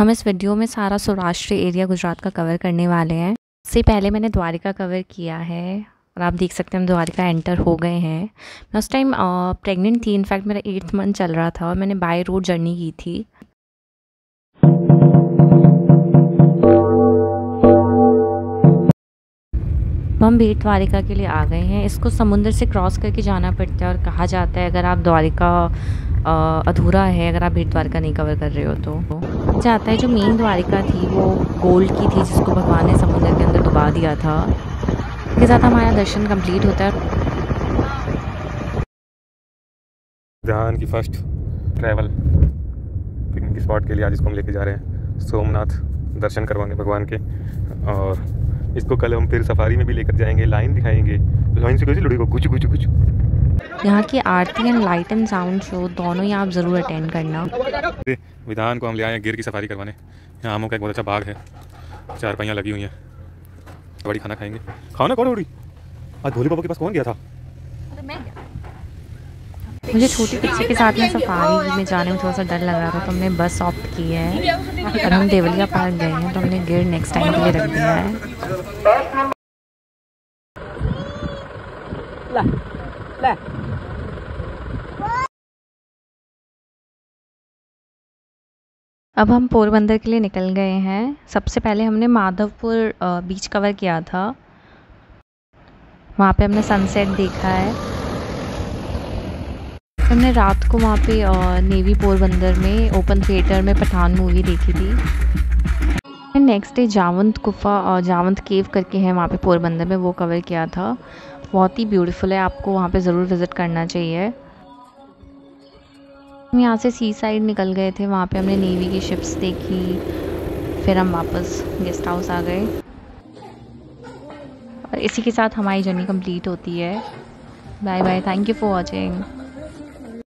हम इस वीडियो में सारा सौराष्ट्र एरिया गुजरात का कवर करने वाले हैं। इससे पहले मैंने द्वारिका कवर किया है और आप देख सकते हैं हम द्वारिका एंटर हो गए हैं। मैं उस टाइम प्रेग्नेंट थी। इनफैक्ट मेरा एट्थ मंथ चल रहा था और मैंने बाय रोड जर्नी की थी। हम बेट द्वारिका के लिए आ गए हैं। इसको समुद्र से क्रॉस करके जाना पड़ता है और कहा जाता है, अगर आप द्वारिका अधूरा है, अगर आप भेट द्वारिका नहीं कवर कर रहे हो तो। चाहता है, जो मेन द्वारिका थी, वो गोल्ड की थी, जिसको भगवान ने समुद्र के अंदर डुबा दिया था। इसके साथ हमारा दर्शन कंप्लीट होता है। ध्यान की फ़र्स्ट ट्रैवल पिकनिक स्पॉट के लिए आज इसको हम लेके जा रहे हैं। सोमनाथ दर्शन करवाने भगवान के। और इसको कल हम फिर सफारी में भी लेकर जाएँगे लाइन दिखाएँगे। लाइन से कैसे लुड़ेगा कुछ कुछ कुछ। यहाँ की आरती and light and sound show दोनों ही आप ज़रूर अटेंड करना। विधान को हम ले आए हैं गिर की सफारी करवाने। यहाँ आमों का एक बहुत अच्छा बाग है। चार पहियाँ लगी हुई हैं। बड़ी खाना खाएँगे। खाना कौन उड़ी आज भोले बाबा के पास कौन गया था? मुझे छोटी बच्चे के साथ में सफारी में जाने में थोड़ा सा डर लग रहा था तो हमने बस ऑप्ट की है। और हम देवलिया पार्क गए हैं तो हमने गिर नेक्स्ट टाइम के लिए रख दिया है ला, ला। अब हम पोरबंदर के लिए निकल गए हैं। सबसे पहले हमने माधवपुर बीच कवर किया था। वहाँ पे हमने सनसेट देखा है। हमने रात को वहाँ पे नेवी पोरबंदर में ओपन थिएटर में पठान मूवी देखी थी। नेक्स्ट डे जावंत गुफा और जावंत केव करके है वहाँ पे पोरबंदर में, वो कवर किया था। बहुत ही ब्यूटीफुल है, आपको वहाँ पे ज़रूर विज़िट करना चाहिए। हम यहाँ से सी साइड निकल गए थे, वहाँ पे हमने नेवी की शिप्स देखी, फिर हम वापस गेस्ट हाउस आ गए। और इसी के साथ हमारी जर्नी कंप्लीट होती है। Bye bye thank you for watching